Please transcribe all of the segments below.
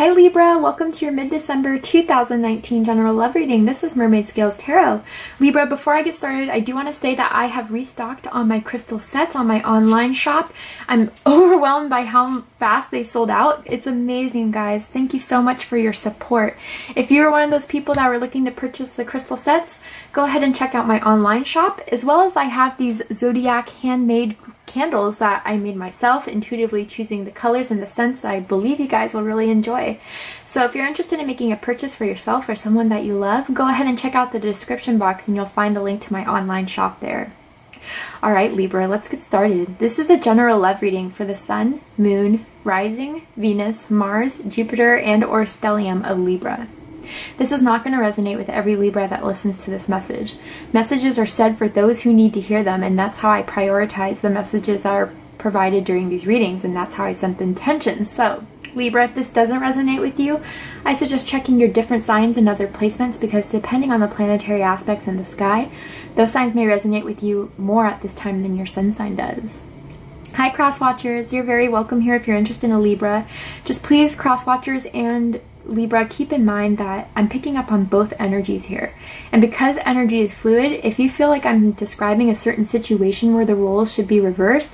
Hi Libra, welcome to your mid-December 2019 general love reading. This is Mermaid Scales Tarot. Libra, before I get started, I do want to say that I have restocked on my crystal sets on my online shop. I'm overwhelmed by how fast they sold out. It's amazing, guys. Thank you so much for your support. If you're one of those people that were looking to purchase the crystal sets, go ahead and check out my online shop, as well as I have these Zodiac handmade candles that I made myself, intuitively choosing the colors and the scents that I believe you guys will really enjoy. So if you're interested in making a purchase for yourself or someone that you love, go ahead and check out the description box and you'll find the link to my online shop there. Alright Libra, let's get started. This is a general love reading for the Sun, Moon, Rising, Venus, Mars, Jupiter, and or stellium of Libra. This is not going to resonate with every Libra that listens to this message. Messages are said for those who need to hear them, and that's how I prioritize the messages that are provided during these readings, and that's how I set the intention. So, Libra, if this doesn't resonate with you, I suggest checking your different signs and other placements because depending on the planetary aspects in the sky, those signs may resonate with you more at this time than your sun sign does. Hi cross watchers, you're very welcome here if you're interested in a Libra. Just please cross watchers and Libra, keep in mind that I'm picking up on both energies here. And because energy is fluid, if you feel like I'm describing a certain situation where the roles should be reversed,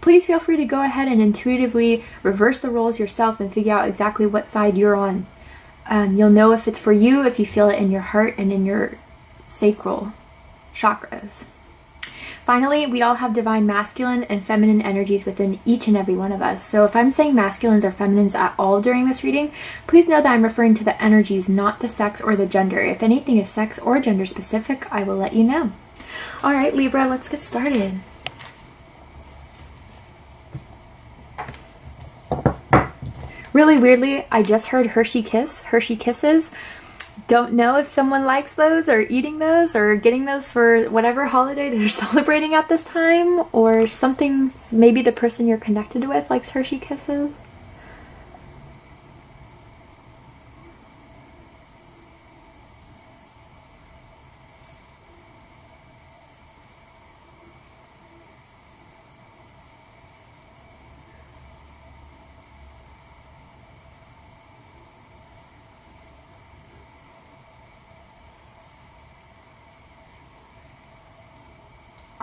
please feel free to go ahead and intuitively reverse the roles yourself and figure out exactly what side you're on. Um, you'll know if it's for you if you feel it in your heart and in your sacral chakras. Finally, we all have divine masculine and feminine energies within each and every one of us. So if I'm saying masculines or feminines at all during this reading, please know that I'm referring to the energies, not the sex or the gender. If anything is sex or gender specific, I will let you know. All right, Libra, let's get started. Really weirdly, I just heard Hershey Kiss, Hershey Kisses don't know if someone likes those or eating those or getting those for whatever holiday they're celebrating at this time or something maybe the person you're connected with likes Hershey Kisses.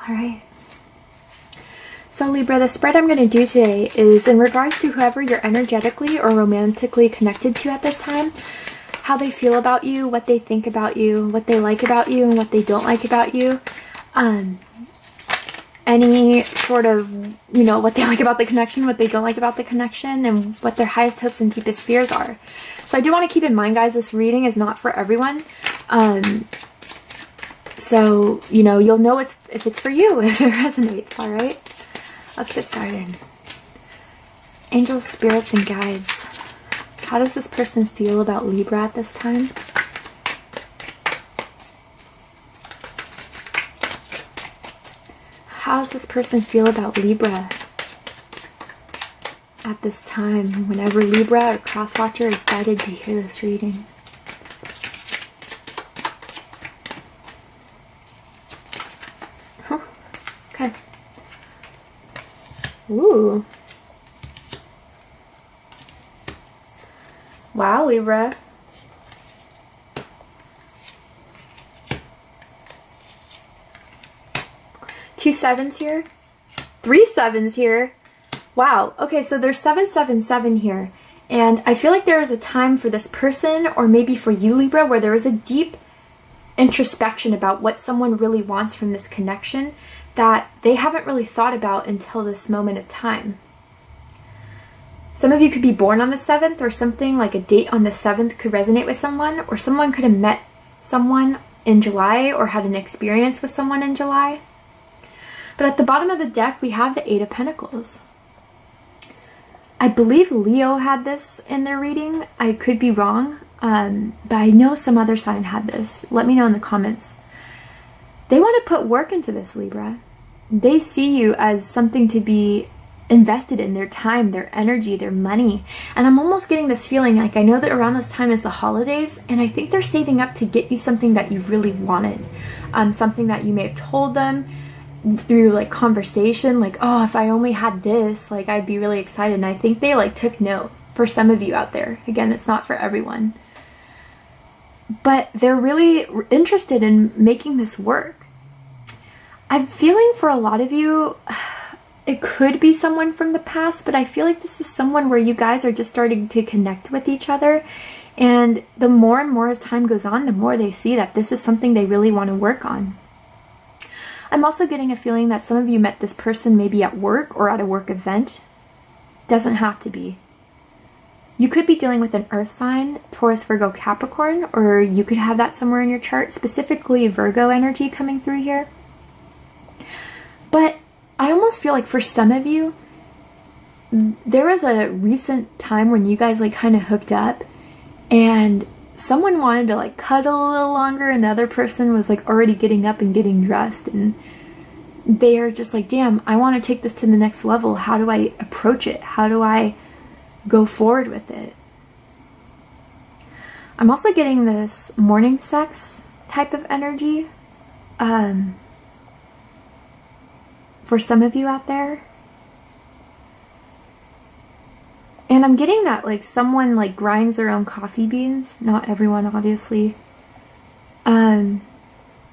Alright. So Libra, the spread I'm going to do today is in regards to whoever you're energetically or romantically connected to at this time, how they feel about you, what they think about you, what they like about you, and what they don't like about you. Um, any sort of, you know, what they like about the connection, what they don't like about the connection, and what their highest hopes and deepest fears are. So I do want to keep in mind, guys, this reading is not for everyone. Um, so, you know, you'll know it's if it's for you, if it resonates, all right? Let's get started. Angels, spirits, and guides. How does this person feel about Libra at this time? How does this person feel about Libra at this time whenever Libra or Crosswatcher is guided to hear this reading? Ooh. Wow, Libra. Two sevens here. Three sevens here. Wow. Okay, so there's 777 here. And I feel like there is a time for this person, or maybe for you, Libra, where there is a deep introspection about what someone really wants from this connection that they haven't really thought about until this moment of time. Some of you could be born on the 7th or something like a date on the 7th could resonate with someone or someone could have met someone in July or had an experience with someone in July. But at the bottom of the deck we have the Eight of Pentacles. I believe Leo had this in their reading. I could be wrong, um, but I know some other sign had this. Let me know in the comments. They want to put work into this, Libra they see you as something to be invested in their time, their energy, their money. And I'm almost getting this feeling like I know that around this time is the holidays, and I think they're saving up to get you something that you really wanted. Um, something that you may have told them through like conversation, like, oh, if I only had this, like I'd be really excited. And I think they like took note. for some of you out there. Again, it's not for everyone. But they're really interested in making this work. I'm feeling for a lot of you, it could be someone from the past, but I feel like this is someone where you guys are just starting to connect with each other. And the more and more as time goes on, the more they see that this is something they really want to work on. I'm also getting a feeling that some of you met this person maybe at work or at a work event. Doesn't have to be. You could be dealing with an earth sign, Taurus, Virgo, Capricorn, or you could have that somewhere in your chart, specifically Virgo energy coming through here. But I almost feel like for some of you, there was a recent time when you guys like kind of hooked up and someone wanted to like cuddle a little longer and the other person was like already getting up and getting dressed and they are just like, damn, I want to take this to the next level. How do I approach it? How do I go forward with it? I'm also getting this morning sex type of energy. Um, for some of you out there. And I'm getting that like someone like grinds their own coffee beans. Not everyone, obviously. Um,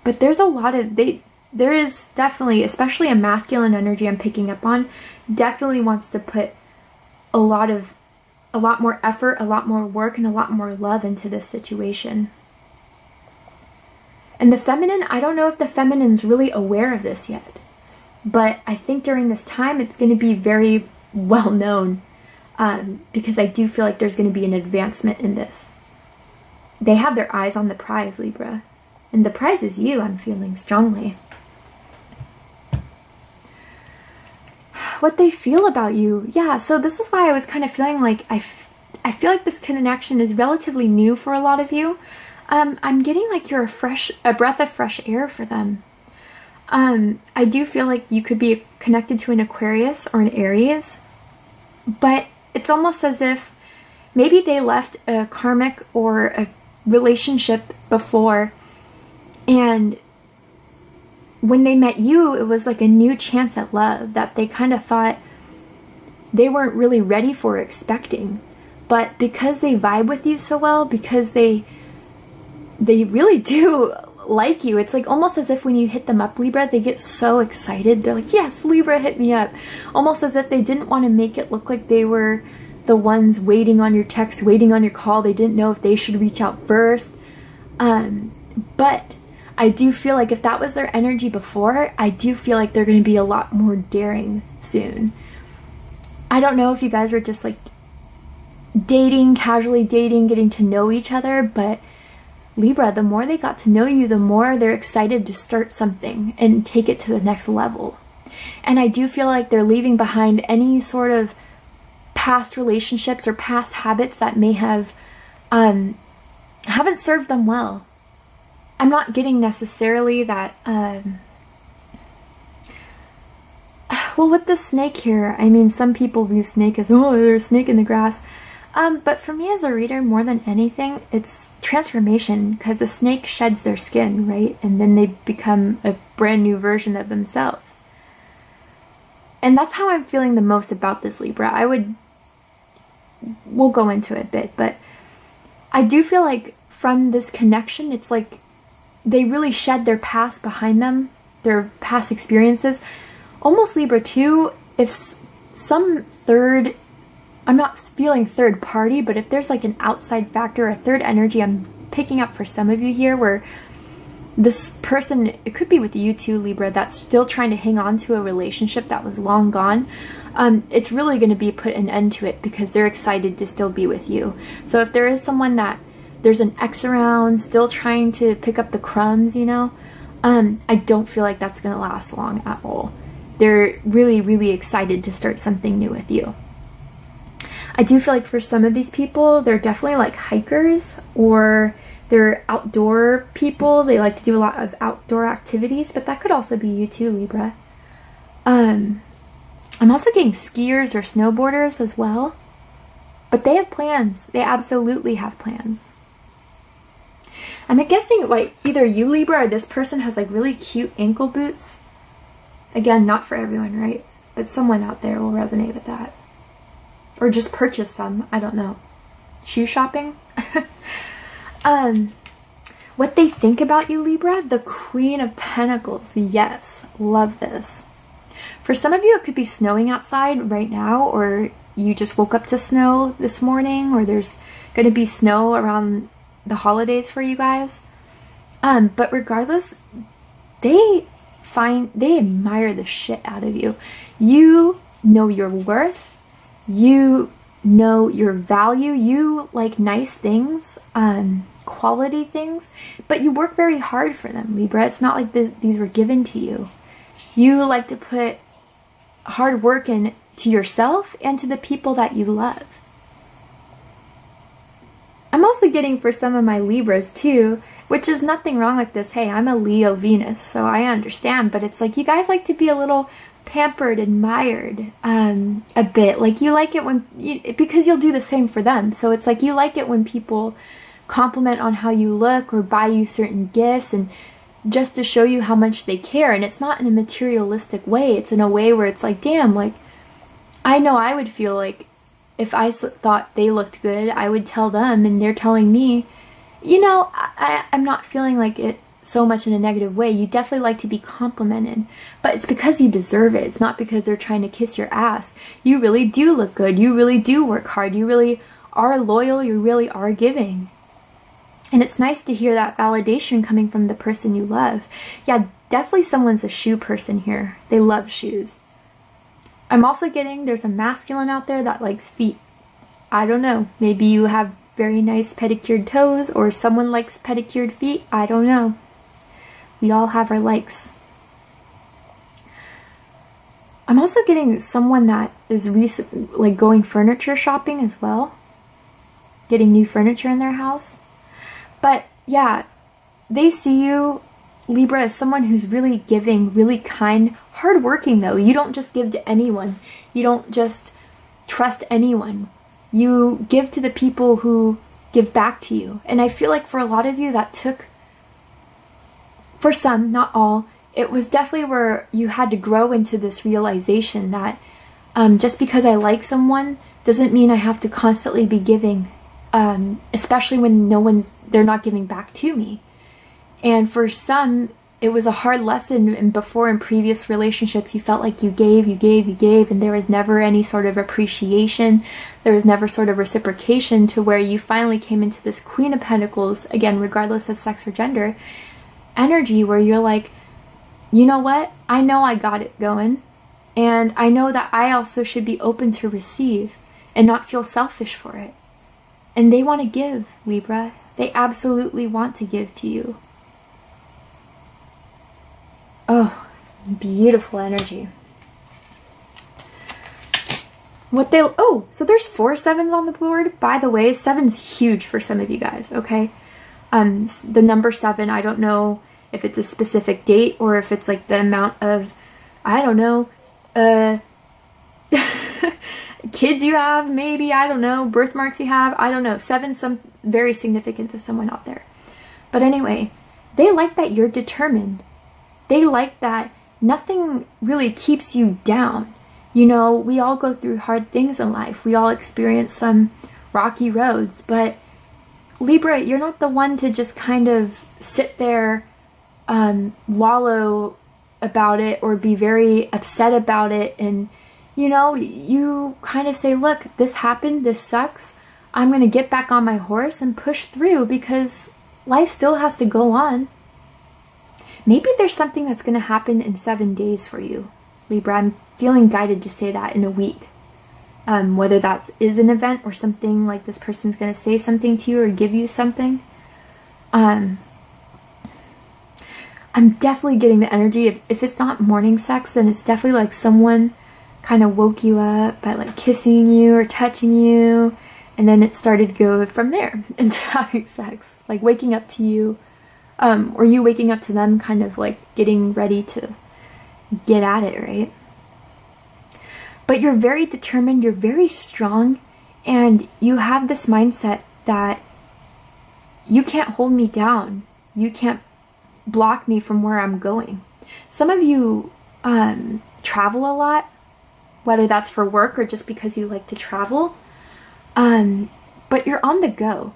but there's a lot of they. There is definitely, especially a masculine energy I'm picking up on, definitely wants to put a lot of, a lot more effort, a lot more work, and a lot more love into this situation. And the feminine, I don't know if the feminine's really aware of this yet. But I think during this time it's going to be very well known um, because I do feel like there's going to be an advancement in this. They have their eyes on the prize, Libra. And the prize is you, I'm feeling strongly. What they feel about you. Yeah, so this is why I was kind of feeling like I, I feel like this connection is relatively new for a lot of you. Um, I'm getting like you're a fresh, a breath of fresh air for them. Um, I do feel like you could be connected to an Aquarius or an Aries, but it's almost as if maybe they left a karmic or a relationship before and when they met you, it was like a new chance at love that they kind of thought they weren't really ready for expecting. But because they vibe with you so well, because they they really do like you. It's like almost as if when you hit them up Libra, they get so excited. They're like, yes, Libra hit me up. Almost as if they didn't want to make it look like they were the ones waiting on your text, waiting on your call. They didn't know if they should reach out first. Um, but I do feel like if that was their energy before, I do feel like they're going to be a lot more daring soon. I don't know if you guys were just like dating, casually dating, getting to know each other, but Libra, the more they got to know you, the more they're excited to start something and take it to the next level. And I do feel like they're leaving behind any sort of past relationships or past habits that may have um, haven't served them well. I'm not getting necessarily that. Um, well, with the snake here, I mean, some people view snake as oh, there's a snake in the grass. Um, but for me as a reader, more than anything, it's transformation because a snake sheds their skin, right? And then they become a brand new version of themselves. And that's how I'm feeling the most about this Libra. I would, we'll go into it a bit, but I do feel like from this connection, it's like they really shed their past behind them, their past experiences. Almost Libra too, if some third I'm not feeling third party, but if there's like an outside factor, a third energy I'm picking up for some of you here where this person, it could be with you too, Libra, that's still trying to hang on to a relationship that was long gone, um, it's really going to be put an end to it because they're excited to still be with you. So if there is someone that there's an ex around, still trying to pick up the crumbs, you know, um, I don't feel like that's going to last long at all. They're really, really excited to start something new with you. I do feel like for some of these people, they're definitely like hikers or they're outdoor people. They like to do a lot of outdoor activities, but that could also be you too, Libra. Um, I'm also getting skiers or snowboarders as well. But they have plans. They absolutely have plans. I'm guessing like either you Libra or this person has like really cute ankle boots. Again, not for everyone, right? But someone out there will resonate with that. Or just purchase some. I don't know. Shoe shopping? um, what they think about you, Libra? The Queen of Pentacles. Yes, love this. For some of you, it could be snowing outside right now, or you just woke up to snow this morning, or there's going to be snow around the holidays for you guys. Um, but regardless, they find, they admire the shit out of you. You know your worth. You know your value. You like nice things, um, quality things, but you work very hard for them, Libra. It's not like th these were given to you. You like to put hard work in to yourself and to the people that you love. I'm also getting for some of my Libras too, which is nothing wrong with this. Hey, I'm a Leo Venus, so I understand, but it's like you guys like to be a little pampered, admired um, a bit. Like you like it when, you, because you'll do the same for them. So it's like you like it when people compliment on how you look or buy you certain gifts and just to show you how much they care. And it's not in a materialistic way. It's in a way where it's like, damn, like, I know I would feel like if I thought they looked good, I would tell them and they're telling me, you know, I, I'm not feeling like it so much in a negative way. You definitely like to be complimented, but it's because you deserve it. It's not because they're trying to kiss your ass. You really do look good. You really do work hard. You really are loyal. You really are giving. And it's nice to hear that validation coming from the person you love. Yeah, definitely someone's a shoe person here. They love shoes. I'm also getting there's a masculine out there that likes feet. I don't know. Maybe you have very nice pedicured toes or someone likes pedicured feet. I don't know. We all have our likes. I'm also getting someone that is recent, like going furniture shopping as well. Getting new furniture in their house. But yeah, they see you, Libra, as someone who's really giving, really kind, hardworking though. You don't just give to anyone. You don't just trust anyone. You give to the people who give back to you. And I feel like for a lot of you that took, for some, not all, it was definitely where you had to grow into this realization that um, just because I like someone doesn't mean I have to constantly be giving, um, especially when no one's they're not giving back to me. And for some, it was a hard lesson and before in previous relationships you felt like you gave, you gave, you gave and there was never any sort of appreciation. There was never sort of reciprocation to where you finally came into this Queen of Pentacles, again, regardless of sex or gender, energy where you're like, you know what? I know I got it going. And I know that I also should be open to receive and not feel selfish for it. And they want to give, Libra. They absolutely want to give to you. Oh, beautiful energy. What they oh, so there's four sevens on the board. By the way, seven's huge for some of you guys, okay? Um, the number seven, I don't know if it's a specific date or if it's like the amount of, I don't know, uh, kids you have, maybe, I don't know, birthmarks you have, I don't know. Seven, some very significant to someone out there. But anyway, they like that you're determined. They like that nothing really keeps you down. You know, we all go through hard things in life. We all experience some rocky roads, but Libra, you're not the one to just kind of sit there, um, wallow about it or be very upset about it and you know, you kind of say, look, this happened, this sucks. I'm going to get back on my horse and push through because life still has to go on. Maybe there's something that's going to happen in seven days for you, Libra. I'm feeling guided to say that in a week. Um, whether that is an event or something like this person's going to say something to you or give you something. Um, I'm definitely getting the energy. If, if it's not morning sex, then it's definitely like someone kind of woke you up by like kissing you or touching you and then it started to go from there into having sex like waking up to you um, or you waking up to them kind of like getting ready to get at it right but you're very determined you're very strong and you have this mindset that you can't hold me down you can't block me from where i'm going some of you um, travel a lot whether that's for work or just because you like to travel. Um, but you're on the go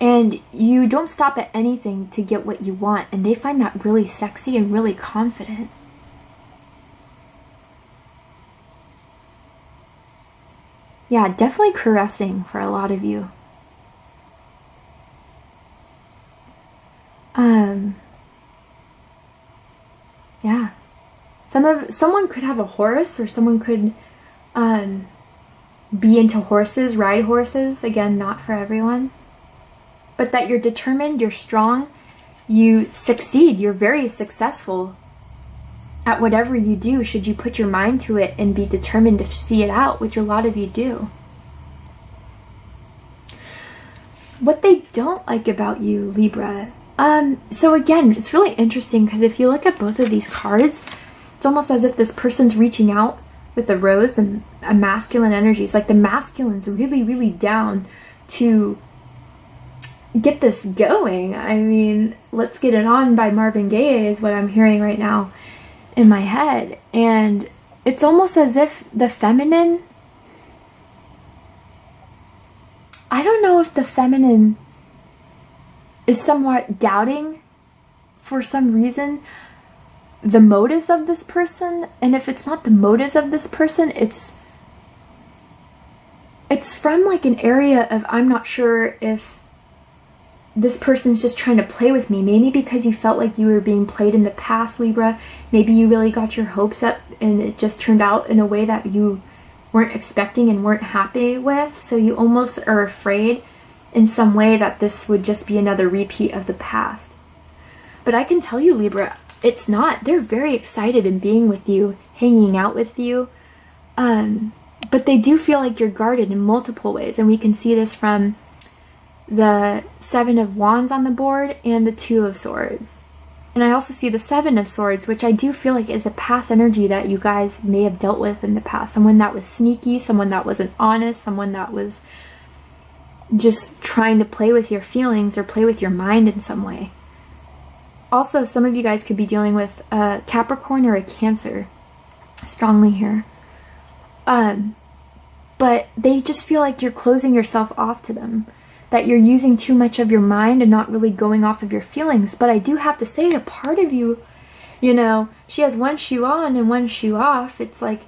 and you don't stop at anything to get what you want, and they find that really sexy and really confident. Yeah, definitely caressing for a lot of you. Um, yeah. Some of someone could have a horse or someone could um, be into horses, ride horses. Again, not for everyone. But that you're determined, you're strong, you succeed, you're very successful at whatever you do should you put your mind to it and be determined to see it out, which a lot of you do. What they don't like about you, Libra. Um, so again, it's really interesting because if you look at both of these cards, it's almost as if this person's reaching out with the rose and a masculine energy. It's like the masculine's really, really down to get this going. I mean, Let's Get It On by Marvin Gaye is what I'm hearing right now in my head. And it's almost as if the feminine. I don't know if the feminine is somewhat doubting for some reason the motives of this person and if it's not the motives of this person it's it's from like an area of I'm not sure if this person's just trying to play with me maybe because you felt like you were being played in the past Libra maybe you really got your hopes up and it just turned out in a way that you weren't expecting and weren't happy with so you almost are afraid in some way that this would just be another repeat of the past but I can tell you Libra it's not. They're very excited in being with you, hanging out with you. Um, but they do feel like you're guarded in multiple ways. And we can see this from the Seven of Wands on the board and the Two of Swords. And I also see the Seven of Swords, which I do feel like is a past energy that you guys may have dealt with in the past. Someone that was sneaky, someone that wasn't honest, someone that was just trying to play with your feelings or play with your mind in some way. Also, some of you guys could be dealing with a Capricorn or a Cancer strongly here. Um, but they just feel like you're closing yourself off to them. That you're using too much of your mind and not really going off of your feelings. But I do have to say, a part of you, you know, she has one shoe on and one shoe off. It's like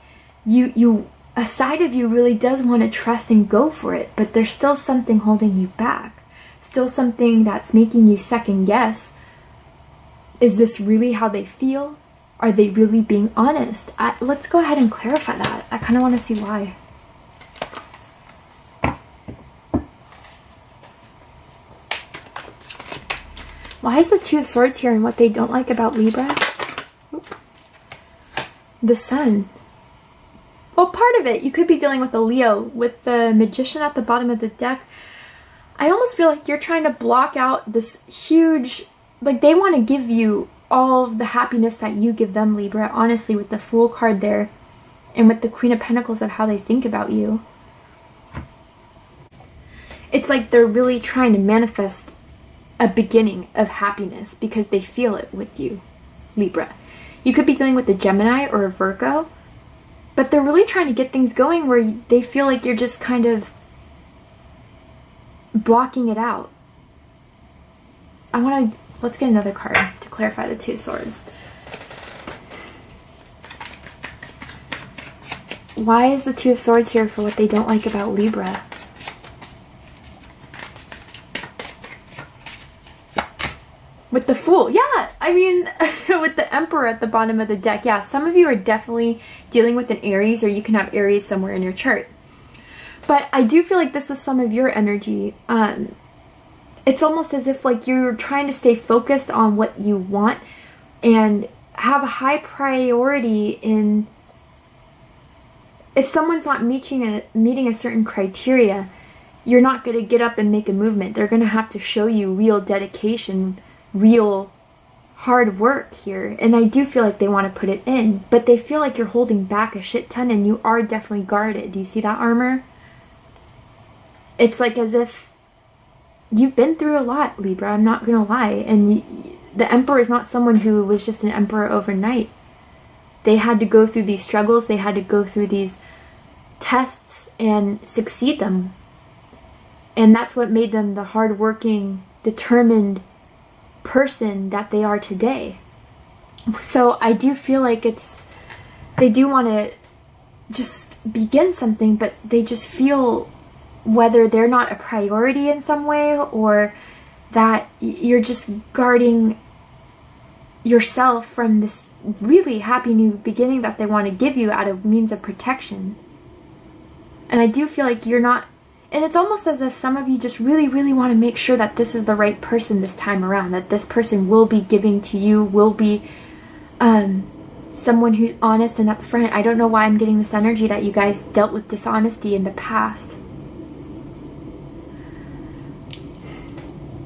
you, you, a side of you really does want to trust and go for it, but there's still something holding you back. Still something that's making you second guess is this really how they feel? Are they really being honest? I, let's go ahead and clarify that. I kind of want to see why. Why is the Two of Swords here and what they don't like about Libra? The Sun. Well, part of it, you could be dealing with a Leo. With the Magician at the bottom of the deck, I almost feel like you're trying to block out this huge like they want to give you all of the happiness that you give them, Libra, honestly, with the Fool card there and with the Queen of Pentacles of how they think about you. It's like they're really trying to manifest a beginning of happiness because they feel it with you, Libra. You could be dealing with a Gemini or a Virgo, but they're really trying to get things going where they feel like you're just kind of blocking it out. I want to Let's get another card to clarify the Two Swords. Why is the Two of Swords here for what they don't like about Libra? With the Fool, yeah, I mean, with the Emperor at the bottom of the deck, yeah, some of you are definitely dealing with an Aries or you can have Aries somewhere in your chart. But I do feel like this is some of your energy. Um, it's almost as if like you're trying to stay focused on what you want and have a high priority in if someone's not meeting a meeting a certain criteria you're not going to get up and make a movement they're going to have to show you real dedication real hard work here and I do feel like they want to put it in but they feel like you're holding back a shit ton and you are definitely guarded do you see that armor it's like as if you've been through a lot, Libra. I'm not gonna lie. And the Emperor is not someone who was just an Emperor overnight. they had to go through these struggles, they had to go through these tests and succeed them. And that's what made them the hardworking, determined person that they are today. So I do feel like it's, they do want to just begin something, but they just feel whether they're not a priority in some way or that you're just guarding yourself from this really happy new beginning that they want to give you out of means of protection. And I do feel like you're not, and it's almost as if some of you just really, really want to make sure that this is the right person this time around, that this person will be giving to you, will be um, someone who's honest and upfront. I don't know why I'm getting this energy that you guys dealt with dishonesty in the past.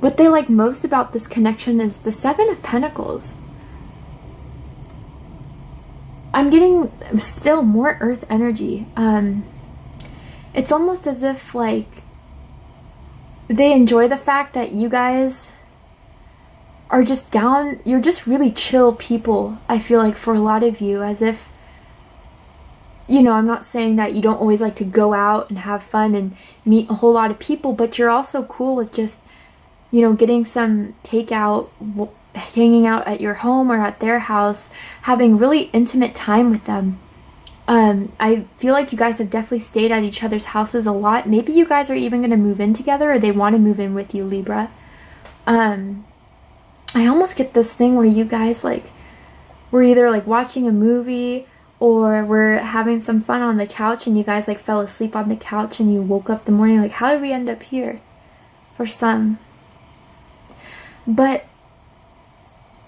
What they like most about this connection is the Seven of Pentacles. I'm getting still more earth energy. Um, it's almost as if like they enjoy the fact that you guys are just down, you're just really chill people, I feel like for a lot of you, as if, you know, I'm not saying that you don't always like to go out and have fun and meet a whole lot of people, but you're also cool with just, you know, getting some takeout, hanging out at your home or at their house, having really intimate time with them. Um, I feel like you guys have definitely stayed at each other's houses a lot. Maybe you guys are even going to move in together or they want to move in with you, Libra. Um, I almost get this thing where you guys like, we're either like watching a movie or we're having some fun on the couch and you guys like fell asleep on the couch and you woke up the morning like, how did we end up here? For some. But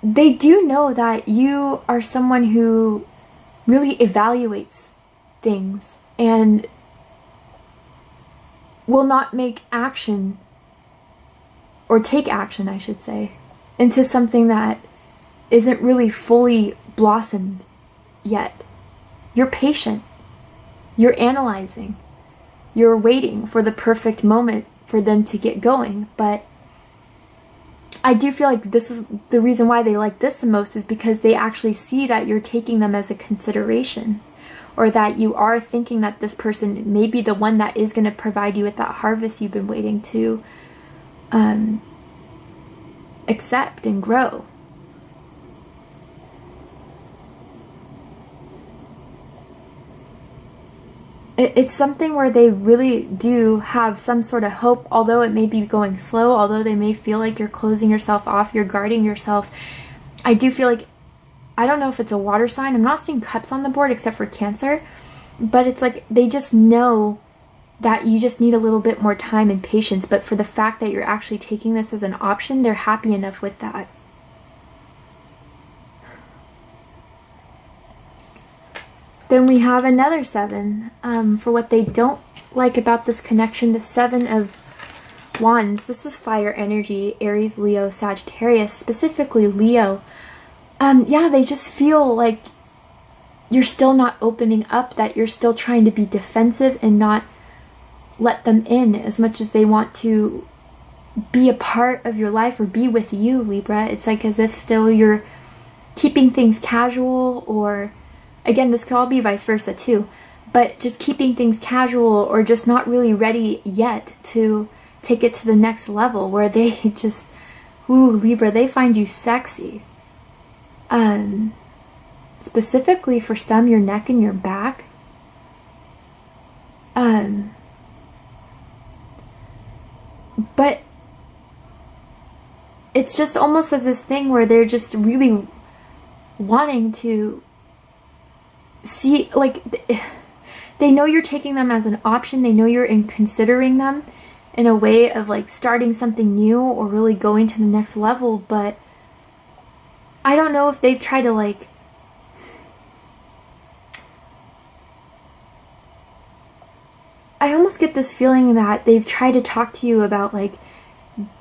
they do know that you are someone who really evaluates things and will not make action or take action, I should say, into something that isn't really fully blossomed yet. You're patient. You're analyzing. You're waiting for the perfect moment for them to get going, but I do feel like this is the reason why they like this the most is because they actually see that you're taking them as a consideration or that you are thinking that this person may be the one that is going to provide you with that harvest you've been waiting to um, accept and grow. It's something where they really do have some sort of hope, although it may be going slow, although they may feel like you're closing yourself off, you're guarding yourself. I do feel like, I don't know if it's a water sign, I'm not seeing cups on the board except for Cancer, but it's like they just know that you just need a little bit more time and patience, but for the fact that you're actually taking this as an option, they're happy enough with that. Then we have another seven um, for what they don't like about this connection, the seven of wands. This is fire energy, Aries, Leo, Sagittarius, specifically Leo. Um, yeah, they just feel like you're still not opening up, that you're still trying to be defensive and not let them in as much as they want to be a part of your life or be with you, Libra. It's like as if still you're keeping things casual or Again, this could all be vice versa too, but just keeping things casual or just not really ready yet to take it to the next level where they just, ooh, Libra, they find you sexy. Um, specifically for some, your neck and your back. Um, but it's just almost as this thing where they're just really wanting to see, like, they know you're taking them as an option. They know you're in considering them in a way of like starting something new or really going to the next level, but I don't know if they've tried to like I almost get this feeling that they've tried to talk to you about like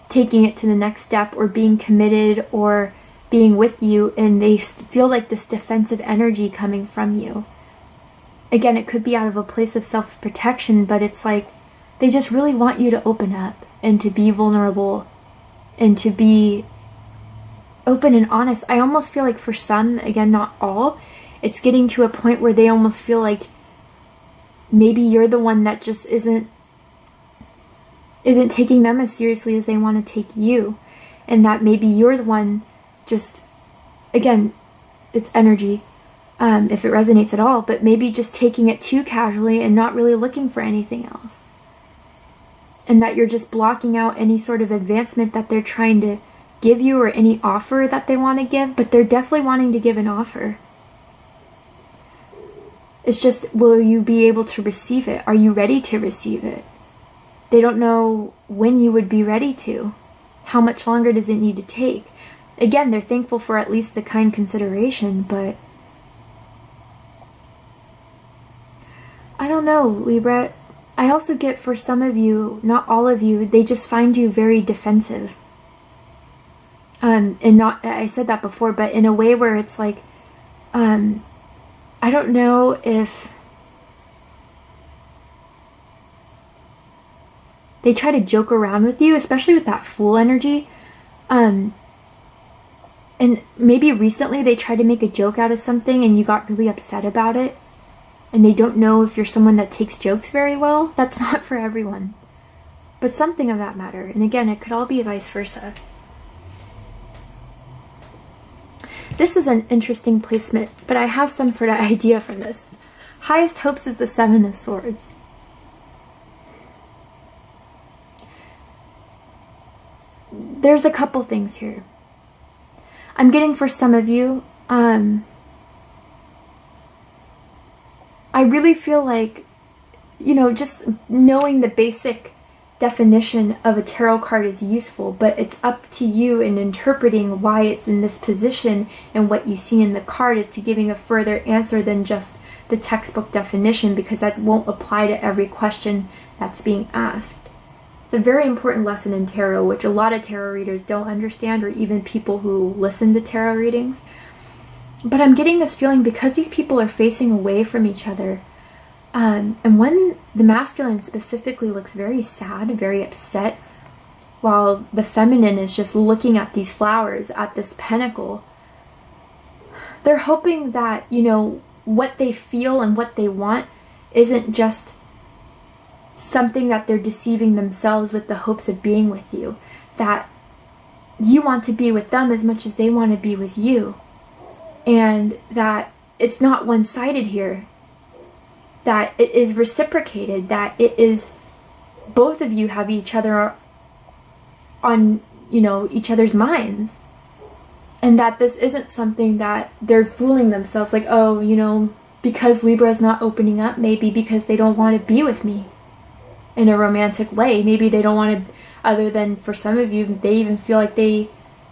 taking it to the next step or being committed or being with you and they feel like this defensive energy coming from you. Again, it could be out of a place of self-protection, but it's like they just really want you to open up and to be vulnerable and to be open and honest. I almost feel like for some, again, not all, it's getting to a point where they almost feel like maybe you're the one that just isn't isn't taking them as seriously as they want to take you and that maybe you're the one just again it's energy um, if it resonates at all but maybe just taking it too casually and not really looking for anything else and that you're just blocking out any sort of advancement that they're trying to give you or any offer that they want to give but they're definitely wanting to give an offer it's just will you be able to receive it are you ready to receive it they don't know when you would be ready to. How much longer does it need to take? Again, they're thankful for at least the kind consideration, but I don't know, Libra. I also get for some of you, not all of you, they just find you very defensive. Um, and not, I said that before, but in a way where it's like, um, I don't know if they try to joke around with you, especially with that fool energy. Um, and maybe recently they tried to make a joke out of something and you got really upset about it. And they don't know if you're someone that takes jokes very well. That's not for everyone. But something of that matter. And again, it could all be vice versa. This is an interesting placement, but I have some sort of idea from this. Highest hopes is the Seven of Swords. there's a couple things here. I'm getting for some of you, um, I really feel like, you know, just knowing the basic definition of a tarot card is useful, but it's up to you in interpreting why it's in this position and what you see in the card is to giving a further answer than just the textbook definition because that won't apply to every question that's being asked. It's a very important lesson in tarot, which a lot of tarot readers don't understand, or even people who listen to tarot readings. But I'm getting this feeling because these people are facing away from each other. Um, and when the masculine specifically looks very sad, very upset, while the feminine is just looking at these flowers, at this pentacle, they're hoping that, you know, what they feel and what they want isn't just something that they're deceiving themselves with the hopes of being with you. That you want to be with them as much as they want to be with you. And that it's not one sided here. That it is reciprocated. That it is both of you have each other on, you know, each other's minds. And that this isn't something that they're fooling themselves like, oh, you know, because Libra is not opening up, maybe because they don't want to be with me in a romantic way. Maybe they don't want to, other than for some of you, they even feel like they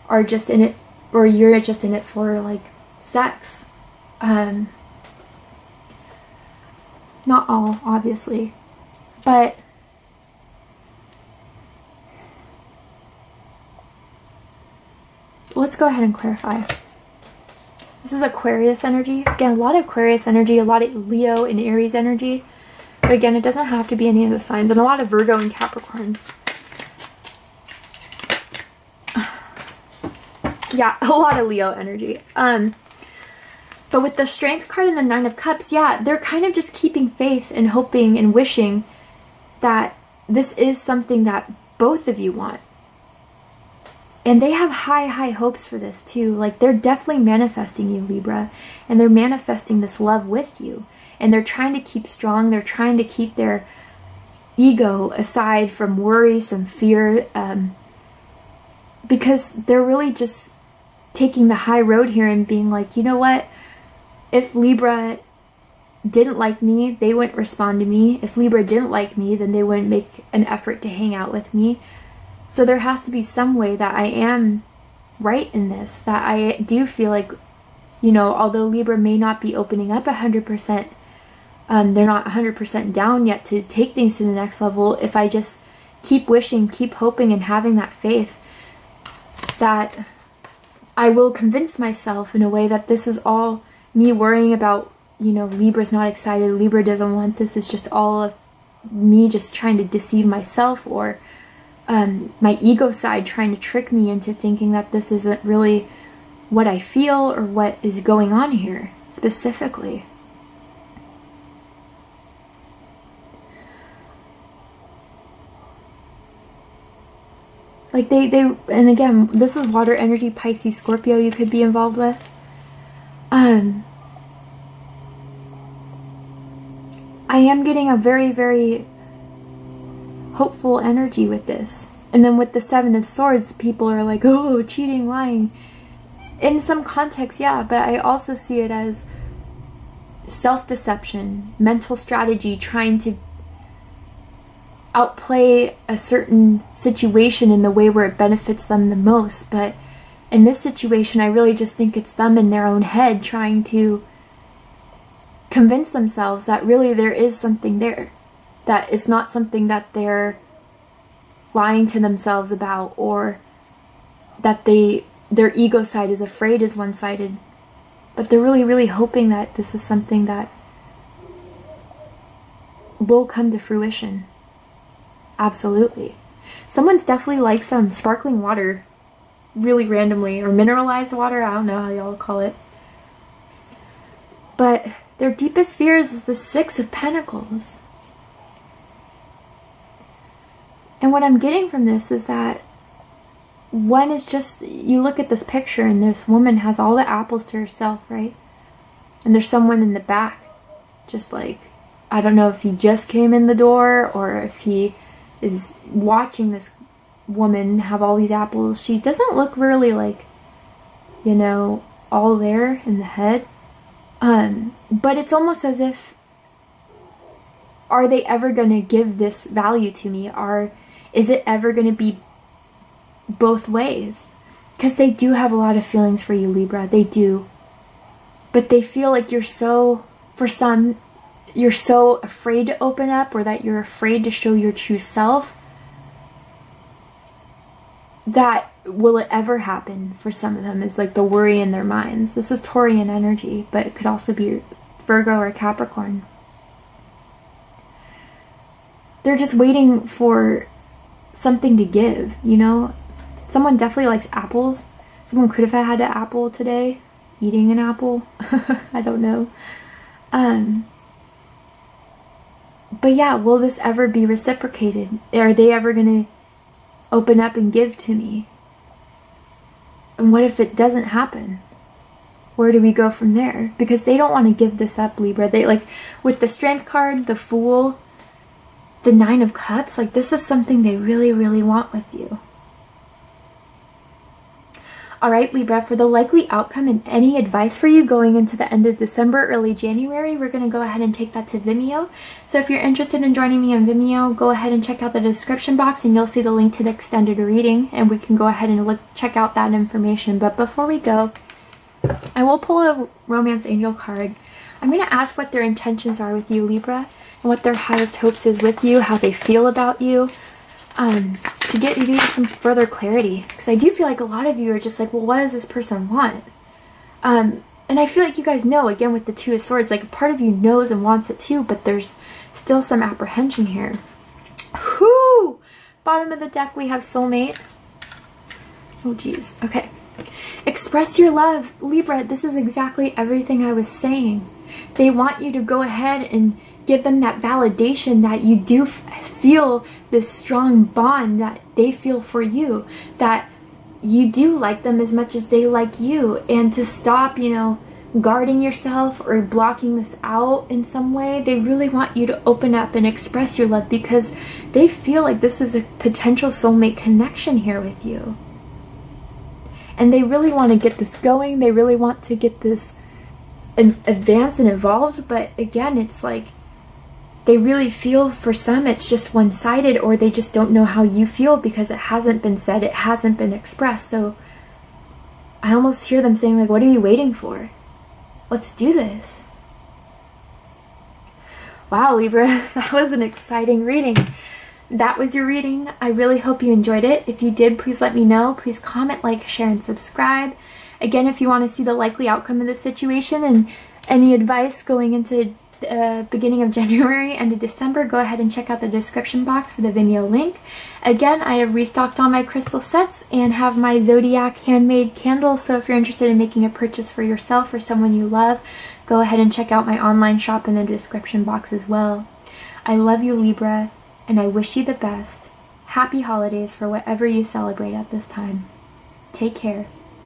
are just in it, or you're just in it for like sex. Um, not all, obviously, but let's go ahead and clarify. This is Aquarius energy. Again, a lot of Aquarius energy, a lot of Leo and Aries energy. But again, it doesn't have to be any of the signs. And a lot of Virgo and Capricorn. yeah, a lot of Leo energy. Um, but with the Strength card and the Nine of Cups, yeah, they're kind of just keeping faith and hoping and wishing that this is something that both of you want. And they have high, high hopes for this too. Like they're definitely manifesting you, Libra. And they're manifesting this love with you and they're trying to keep strong. They're trying to keep their ego aside from worry, some fear, um, because they're really just taking the high road here and being like, you know what? If Libra didn't like me, they wouldn't respond to me. If Libra didn't like me, then they wouldn't make an effort to hang out with me. So there has to be some way that I am right in this, that I do feel like, you know, although Libra may not be opening up 100%, um, they're not 100% down yet to take things to the next level, if I just keep wishing, keep hoping, and having that faith that I will convince myself in a way that this is all me worrying about, you know, Libra's not excited, Libra doesn't want this, it's just all of me just trying to deceive myself or um, my ego side trying to trick me into thinking that this isn't really what I feel or what is going on here. specifically. Like they, they, and again, this is water energy, Pisces, Scorpio you could be involved with. Um, I am getting a very, very hopeful energy with this. And then with the Seven of Swords, people are like, oh, cheating, lying. In some context, yeah, but I also see it as self-deception, mental strategy, trying to outplay a certain situation in the way where it benefits them the most. But in this situation, I really just think it's them in their own head trying to convince themselves that really there is something there. That it's not something that they're lying to themselves about or that they their ego side is afraid is one-sided. But they're really, really hoping that this is something that will come to fruition. Absolutely. Someone's definitely like some sparkling water really randomly or mineralized water. I don't know how y'all call it. But their deepest fears is the Six of Pentacles. And what I'm getting from this is that one is just, you look at this picture and this woman has all the apples to herself, right? And there's someone in the back, just like, I don't know if he just came in the door or if he is watching this woman have all these apples. She doesn't look really like, you know, all there in the head. Um, but it's almost as if, are they ever going to give this value to me? Are, is it ever going to be both ways? Because they do have a lot of feelings for you, Libra. They do. But they feel like you're so, for some, you're so afraid to open up or that you're afraid to show your true self that will it ever happen for some of them is like the worry in their minds. This is Taurian energy, but it could also be Virgo or Capricorn. They're just waiting for something to give, you know? Someone definitely likes apples. Someone could have had an apple today, eating an apple. I don't know. Um, but yeah, will this ever be reciprocated? Are they ever going to open up and give to me? And what if it doesn't happen? Where do we go from there? Because they don't want to give this up, Libra. They like with the strength card, the fool, the nine of cups, like this is something they really, really want with you. All right, Libra, for the likely outcome and any advice for you going into the end of December, early January, we're going to go ahead and take that to Vimeo. So if you're interested in joining me on Vimeo, go ahead and check out the description box and you'll see the link to the extended reading and we can go ahead and look check out that information. But before we go, I will pull a Romance Angel card. I'm going to ask what their intentions are with you, Libra, and what their highest hopes is with you, how they feel about you, um, to get maybe some further clarity. Because I do feel like a lot of you are just like, well, what does this person want? Um, and I feel like you guys know, again, with the Two of Swords, like a part of you knows and wants it too, but there's still some apprehension here. Whoo! Bottom of the deck, we have Soulmate. Oh, geez. Okay. Express your love. Libra, this is exactly everything I was saying. They want you to go ahead and give them that validation that you do feel this strong bond that they feel for you, that you do like them as much as they like you, and to stop, you know, guarding yourself or blocking this out in some way. They really want you to open up and express your love because they feel like this is a potential soulmate connection here with you. And they really want to get this going. They really want to get this um, advanced and evolved. But again, it's like they really feel for some it's just one-sided or they just don't know how you feel because it hasn't been said, it hasn't been expressed. So I almost hear them saying like, what are you waiting for? Let's do this. Wow, Libra, that was an exciting reading. That was your reading. I really hope you enjoyed it. If you did, please let me know. Please comment, like, share, and subscribe. Again, if you want to see the likely outcome of this situation and any advice going into uh, beginning of January and of December, go ahead and check out the description box for the Vimeo link. Again, I have restocked all my crystal sets and have my Zodiac handmade candles, so if you're interested in making a purchase for yourself or someone you love, go ahead and check out my online shop in the description box as well. I love you, Libra, and I wish you the best. Happy holidays for whatever you celebrate at this time. Take care.